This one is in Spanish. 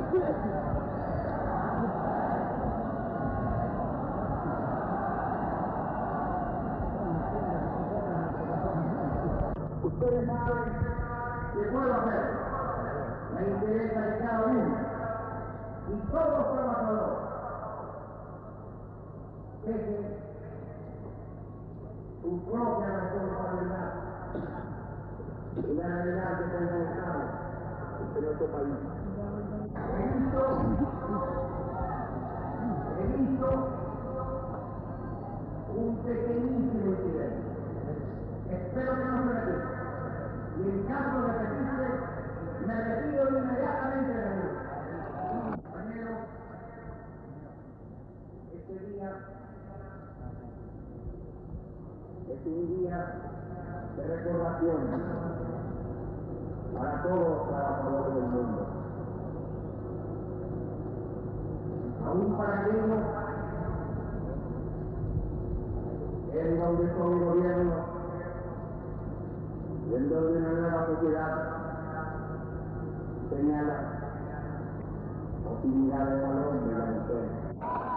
Ustedes saben que puedo hacer. Me interesa de cada uno y todos los trabajadores. Dejen su propia responsabilidad y la realidad que el Estado en nuestro país. He visto, un pequeñísimo incidente. Espero que no se repita. Y en caso de repetirse, me retiro inmediatamente de la Compañero, este día es un día de recordación para todos los trabajadores del mundo. Aún para aquellos en donde son gobierno. Y en donde una nueva sociedad señala. Posibilidades al hombre y la mujer.